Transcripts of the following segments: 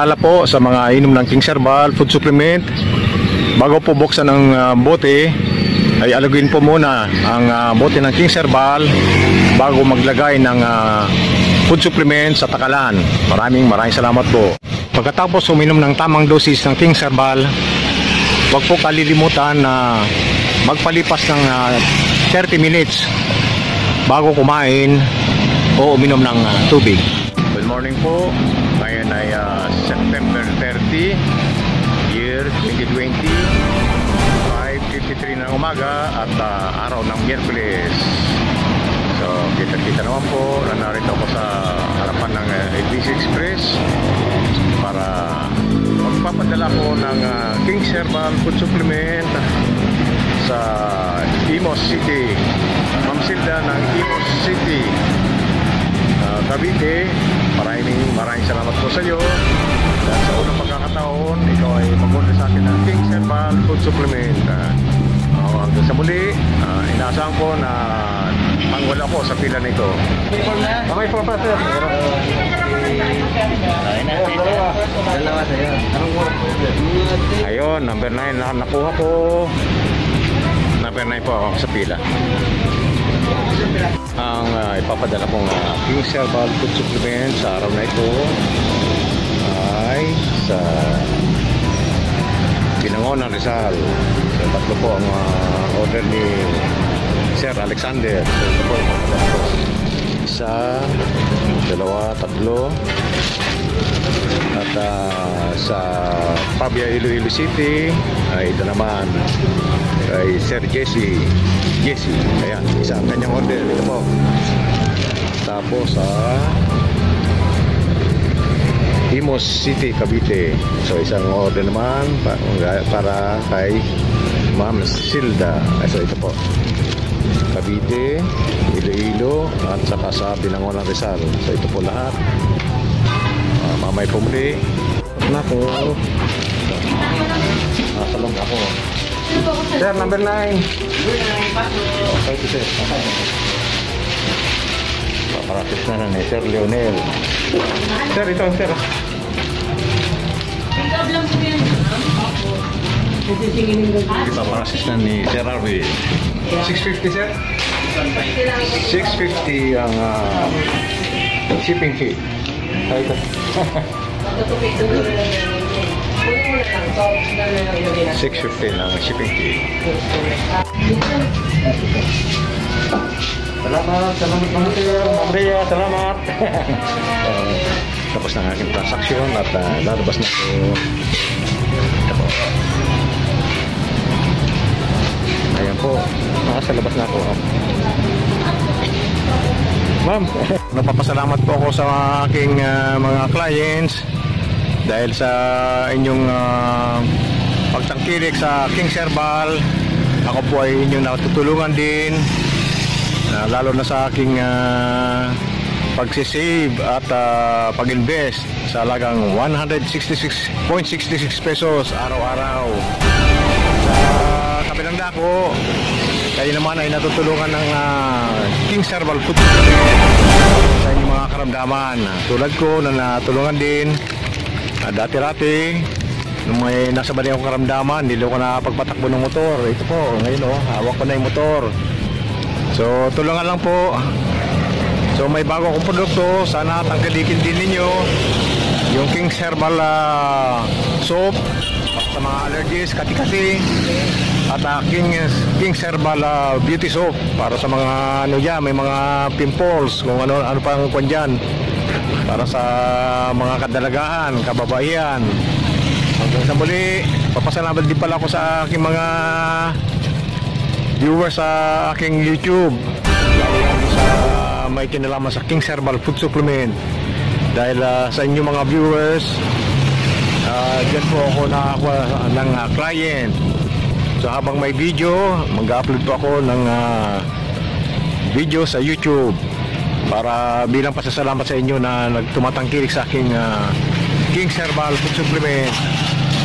Paalala po sa mga inom ng King Herbal food supplement. Bago po buksan ang ah, bote, ay alugin po muna ang ah, bote ng King Herbal bago maglagay ng ah, food supplement sa takalan. Maraming maraming salamat po. Pagkatapos uminom ng tamang dosis ng King Herbal, huwag po kalilimutan na magpalipas ng ah, 30 minutes bago kumain o uminom ng ah, tubig. Good morning po. Umaga at ah, araw ng Miyerkules. So, kita-kita naman po na narito ako sa harapan ng uh, LBC Express para magpapadala po ng ah, King's Herbal Food Supplement sa Imos City. Ma'am Silda ng Imos City. Ah, Cavite, maraming maraming salamat po sa iyo. Dahil sa unang pagkakataon, ikaw ay mag-order sa akin ng King's Herbal Food Supplement. Ah, ah, hanggang sa muli, ah, inaasahan ko na mangwal ako sa pila nito. Okay po pa sir. Dalawa sa'yo. Ayun, number 9 na nakuha ko. Number 9 po ako sa pila. Ang ah, ipapadala kong uh, King's Herbal Food Supplement sa araw na ito ay sa Binangonan Rizal. So, tatlo po ang ah, order ni Sir Alexander. So, ito po. Isa, dalawa, tatlo. At ah, sa Pabia Iloilo City ay ito naman kay Sir Jesse Jesse ayan isang kanyang order ito po tapos sa Imos City Cavite so isang order naman pa- para kay Ma'am Silda so ito po Cavite Iloilo at saka sa Binangonan Rizal so ito po lahat Ah, mamay po muli. Na po. Nasalong ako. Sir, number 9. Okay, ito sir. Paparatis na na ni Sir Leonel. Sir, ito sir. Paparatis na ni Sir Arby. 650 sir? 650 ang ah, shipping fee. Ay, ito. 650 lang ang shipping fee. Salamat, salamat mga sir. Maria, salamat. uh, tapos na ang aking transaksyon at uh, lalabas na po. Ito po. Ayan po. Nasa labas na ako. Ma'am, napapasalamat po ako sa aking ah, mga clients dahil sa inyong uh, pagtangkilik sa King's Herbal. Ako po ay inyong natutulungan din na lalo na sa aking ah, pagsisave at ah, pag-invest sa halagang 166.66 pesos araw-araw. Sa kabilang dako, kayo naman ay natutulungan ng uh, King's Herbal Food sa inyong mga karamdaman. Tulad ko na natulungan din uh, dati-rati nung may nasa bali akong karamdaman, hindi ko na pagpatakbo ng motor. Ito po, ngayon oh, hawak ko na yung motor. So, tulungan lang po. So, may bago akong produkto. Sana tangkalikin din ninyo. Yung King's Herbal ah, Soap. Sa mga allergies, kati-kati. At uh, King's, King's Herbal ah, Beauty Soap. Para sa mga ano dyan, may mga pimples, kung ano, ano pang kwan dyan. Para sa mga kadalagahan, kababaihan. Hanggang sa muli, papasalamat din pala ako sa aking mga viewers sa aking YouTube. Sa may kinalaman sa King's Herbal Food Supplement. Dahil ah, sa inyong mga viewers, uh, dyan po ako nakakuha ng ah, client. So habang may video, mag-upload po ako ng ah, video sa YouTube para bilang pasasalamat sa inyo na nagtumatangkilik sa aking ah, King's Herbal Food Supplement.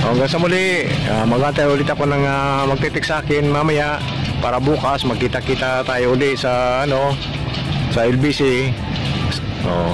Hanggang sa muli, uh, magantay ulit ako ng uh, magtitik sa akin mamaya para bukas magkita-kita tayo ulit sa ano sa LBC. Oh,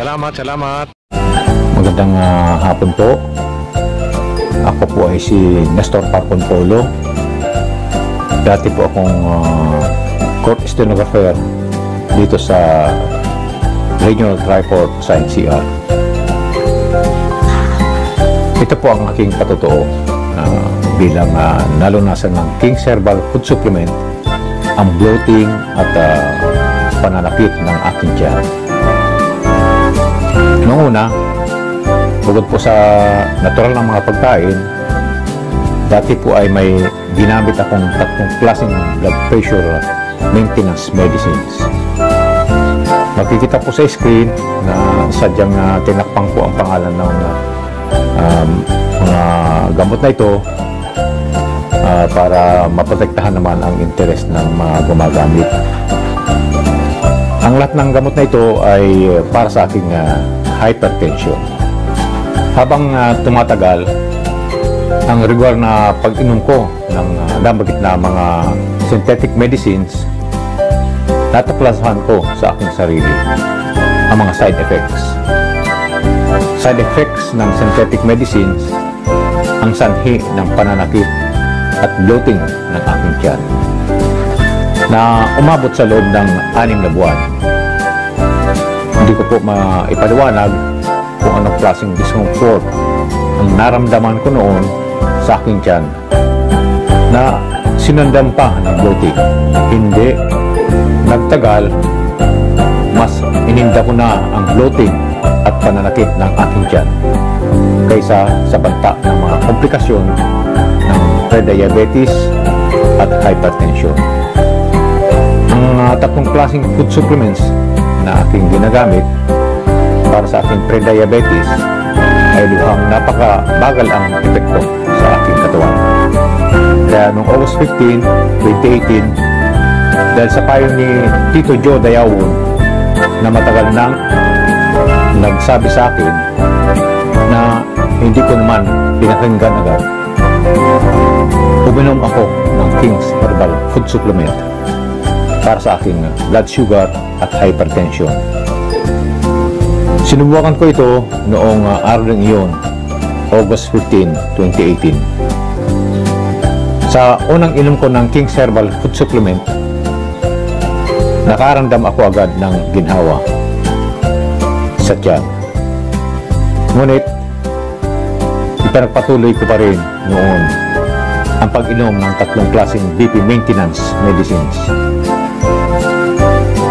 salamat, salamat. Magandang ah, hapon po. Ako po ay si Nestor Parpon Polo. Dati po akong ah, court stenographer dito sa Regional Triport sa NCR. Ito po ang aking patotoo bilang uh, nalunasan ng King Herbal Food Supplement ang bloating at ah, pananakit ng aking tiyan. Noong una, bukod po sa natural na mga pagkain, dati po ay may ginamit akong tatlong klaseng blood pressure maintenance medicines. Makikita po sa screen na sadyang uh, tinakpang po ang pangalan ng um, mga gamot na ito ah, para maprotektahan naman ang interes ng mga gumagamit. Ang lahat ng gamot na ito ay para sa aking ah, hypertension. Habang ah, tumatagal, ang regular na pag-inom ko ng uh, nabagit na mga synthetic medicines, nataplasahan ko sa aking sarili ang mga side effects. Side effects ng synthetic medicines, ang sanhi ng pananakit at bloating ng aking tiyan na umabot sa loob ng anim na buwan. Hindi ko po maipaliwanag kung anong klaseng discomfort ang naramdaman ko noon sa aking tiyan na sinundan pa ng bloating. Hindi nagtagal, mas ininda ko na ang bloating at pananakit ng aking tiyan kaysa sa banta ng mga komplikasyon ng prediabetes at hypertension. Ang uh, tatlong klaseng food supplements na aking ginagamit para sa aking prediabetes ay luhang napakabagal ang epekto sa aking katawan. Kaya noong August 15, 2018, dahil sa payo ni Tito Joe Dayawon na matagal nang nagsabi sa akin na hindi ko naman pinakinggan agad, uminom ako ng King's Herbal Food Supplement para sa aking blood sugar at hypertension. Sinubukan ko ito noong uh, araw ng iyon, August 15, 2018. Sa unang inom ko ng King's Herbal Food Supplement, nakaramdam ako agad ng ginhawa sa tiyan. Ngunit, ipinagpatuloy ko pa rin noon ang pag-inom ng tatlong klaseng BP maintenance medicines.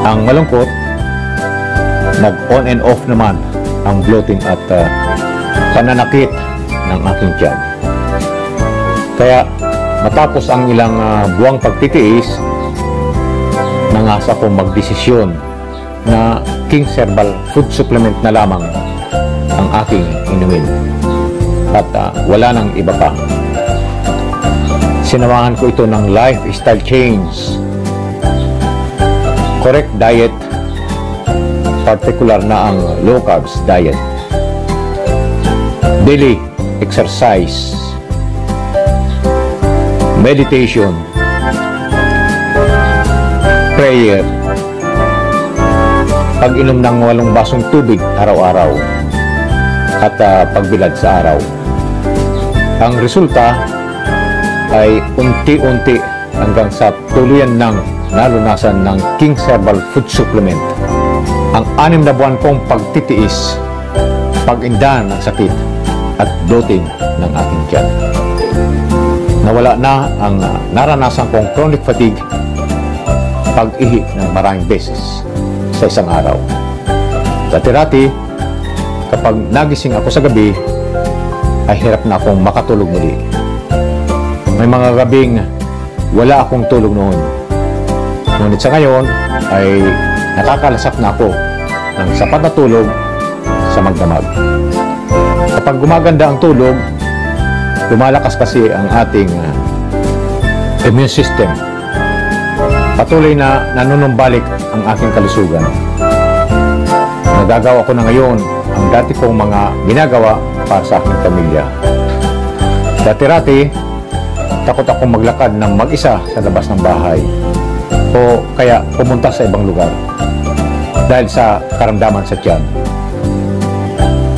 Ang malungkot, nag-on and off naman ang bloating at uh, pananakit ng aking tiyan. Kaya matapos ang ilang uh, buwang pagtitiis, nangasa kong magdesisyon na King Herbal Food Supplement na lamang ang aking inumin. At uh, wala nang iba pa. Sinamahan ko ito ng lifestyle change. Correct diet, particular na ang low carbs diet. Daily exercise, meditation, prayer, pag-inom ng walong basong tubig araw-araw, at uh, pagbilad sa araw. Ang resulta ay unti-unti hanggang sa tuluyan ng nalunasan ng King Herbal Food Supplement. Ang anim na buwan kong pagtitiis, pag-inda ng sakit at bloating ng aking tiyan. Nawala na ang uh, naranasan kong chronic fatigue, pag-ihi ng maraming beses sa isang araw. Dati-rati, kapag nagising ako sa gabi, ay hirap na akong makatulog muli. May mga gabing wala akong tulog noon. Ngunit sa ngayon ay nakakalasap na ako ng sapat na tulog sa magdamag. Kapag gumaganda ang tulog, lumalakas kasi ang ating uh, immune system. Patuloy na nanunumbalik ang aking kalusugan. Nagagawa ko na ngayon ang dati kong mga ginagawa para sa aking pamilya. Dati-rati, takot akong maglakad ng mag-isa sa labas ng bahay o kaya pumunta sa ibang lugar dahil sa karamdaman sa tiyan.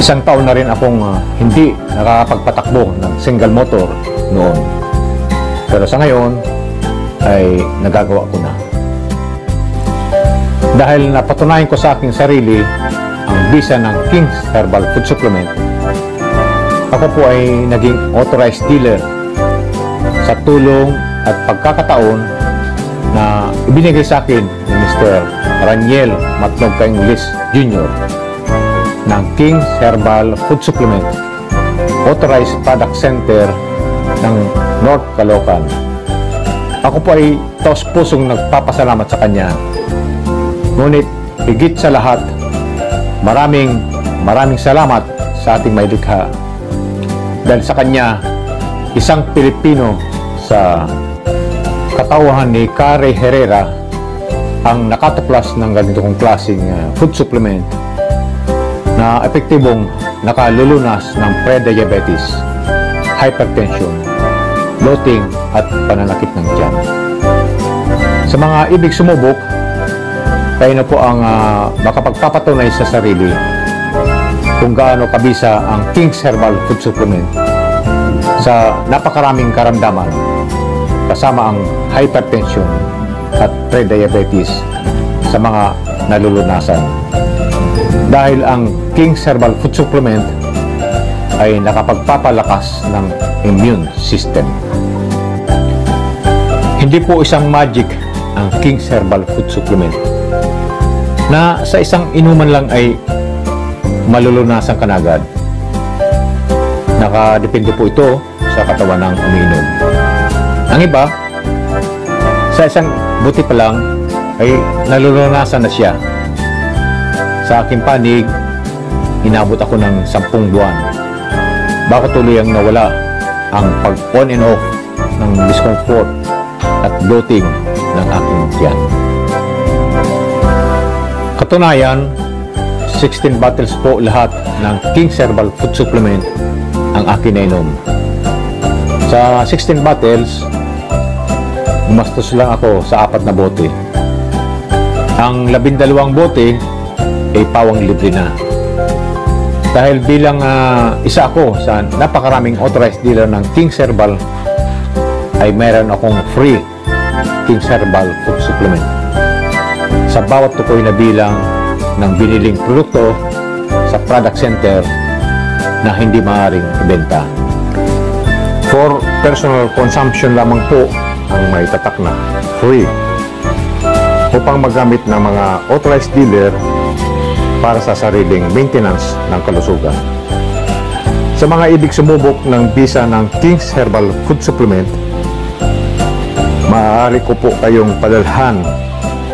isang taon na rin akong ah, hindi nakakapagpatakbo ng single motor noon. Pero sa ngayon, ay nagagawa ko na. Dahil napatunayan ko sa aking sarili ang bisa ng King's Herbal Food Supplement, ako po ay naging authorized dealer sa tulong at pagkakataon na ibinigay sa akin ni Mr. Raniel Matnog Inglis Jr. ng King's Herbal Food Supplement Authorized Product Center ng North Caloocan. Ako po ay taos pusong nagpapasalamat sa kanya. Ngunit higit sa lahat, maraming maraming salamat sa ating may likha. Dahil sa kanya, isang Pilipino sa katawahan ni Kare Herrera ang nakatuklas ng ganito kong klaseng uh, food supplement na epektibong nakalulunas ng pre-diabetes, hypertension, bloating at pananakit ng tiyan. Sa mga ibig sumubok, kayo na po ang ah, makapagpapatunay sa sarili kung gaano kabisa ang King's Herbal Food Supplement sa napakaraming karamdaman kasama ang hypertension at pre-diabetes sa mga nalulunasan. Dahil ang King's Herbal Food Supplement ay nakapagpapalakas ng immune system. Hindi po isang magic ang King's Herbal Food Supplement na sa isang inuman lang ay malulunasan ka na agad. Nakadepende po ito sa katawan ng umiinom. Ang iba, sa isang buti pa lang ay nalulunasan na siya. Sa aking panig, inabot ako ng sampung buwan bago tuluyang nawala ang pag-on and off ng discomfort at bloating ng aking tiyan. Katunayan, 16 bottles po lahat ng King's Herbal Food Supplement ang akin nainom. Sa 16 bottles, gumastos lang ako sa apat na bote. Ang labindalawang bote ay pawang libre na. Dahil bilang ah, isa ako sa napakaraming authorized dealer ng King's Herbal, ay meron akong free King's Herbal Food Supplement. Sa bawat tukoy na bilang ng biniling produkto sa product center na hindi maaaring ibenta. For personal consumption lamang po ang may tatak na free upang magamit ng mga authorized dealer para sa sariling maintenance ng kalusugan. Sa mga ibig sumubok ng bisa ng King's Herbal Food Supplement, maaari ko po kayong padalhan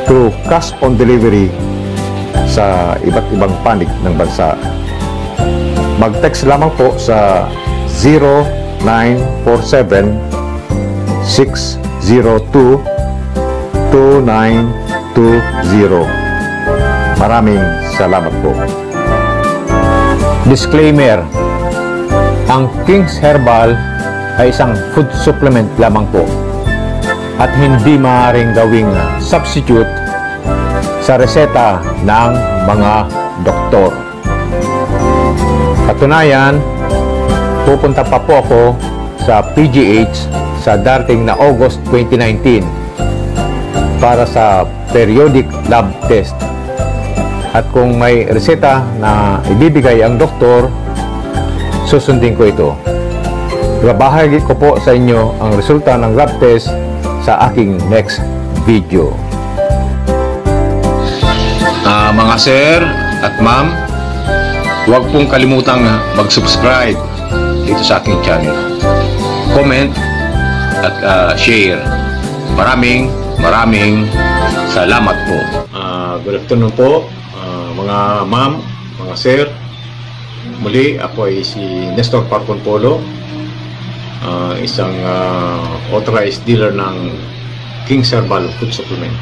through cash on delivery sa iba't ibang panig ng bansa. Mag-text lamang po sa 0947 602 2920. Maraming salamat po. Disclaimer Ang King's Herbal ay isang food supplement lamang po at hindi maaaring gawing substitute sa reseta ng mga doktor. Katunayan, pupunta pa po ako sa PGH sa darating na August 2019 para sa periodic lab test. At kung may reseta na ibibigay ang doktor, susundin ko ito. Babahagi ko po sa inyo ang resulta ng lab test sa aking next video. Ah, mga sir at ma'am, huwag pong kalimutang mag-subscribe dito sa aking channel. Comment at ah, share. Maraming maraming salamat po. Ah, good afternoon po, ah, mga ma'am, mga sir. Muli, ako ay si Nestor Parcon Polo, ah, isang ah, authorized dealer ng King's Herbal Food Supplement.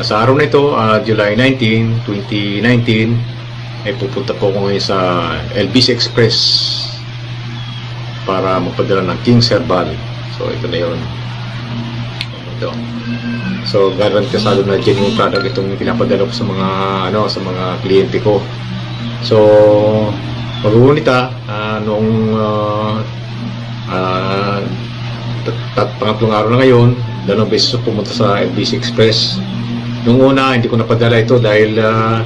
Sa araw na ito, ah, July 19, 2019, ay pupunta po ako ngayon sa LBC Express para magpadala ng King's Herbal. So, ito na yun. Ito. So, garantisado na genuine product itong pinapadala ko sa mga ano sa mga kliyente ko. So, pag-uunita ah, noong ah, ah, tat- tat- pangatlong araw na ngayon, dalawang beses ako pumunta sa LBC Express. Nung una, hindi ko napadala ito dahil ah,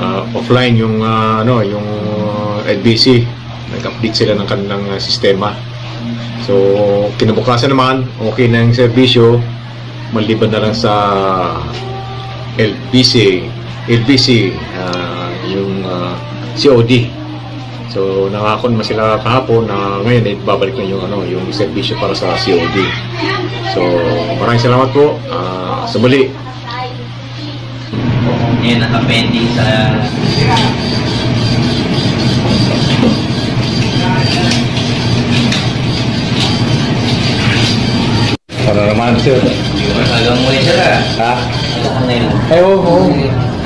ah, offline yung ah, ano, yung LBC. Nag-update sila ng kanilang sistema. So, kinabukasan naman, okay na yung serbisyo, maliban na lang sa LBC, LBC, ah, yung ah, COD. So, nangako naman sila kahapon na ngayon ay babalik na yung ano, yung serbisyo para sa COD. So, maraming salamat po. Ah, sa muli, Ngayon, nakapending sa... Para naman, sir. Hanggang muli sila. Ha? Wala ka na yun. Ay, oo. oo.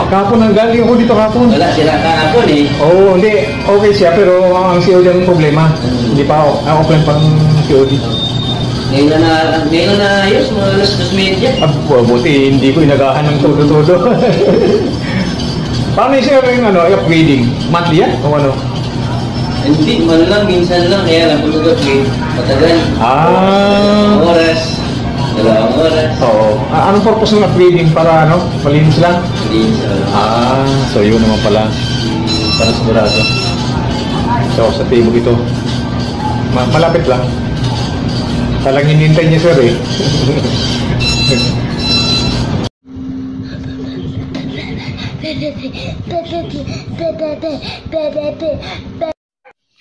Kahapon ang galing ako dito kahapon. Wala sila kahapon eh. Oo, hindi. Okay siya, pero ang COD ang problema. Hindi pa ako. Ang offline pang COD. Ngayon na ngayon na naayos, mga alas dos media. Ah, bu- buti hindi ko inagahan ng todo-todo. Paano sir yung ano, upgrading? Monthly yan? O ano? Hindi, man lang, minsan lang, kaya lang kung nag-upgrade, matagal. Ah. Oras, dalawang oras. Oo. Ah, anong purpose ng upgrading? Para ano? Malinis lang? Sa... Ah, so yun naman pala. Para sigurado. So, sa table ito. Ma- malapit lang. Talang hinintay niya sir eh. Hehehehe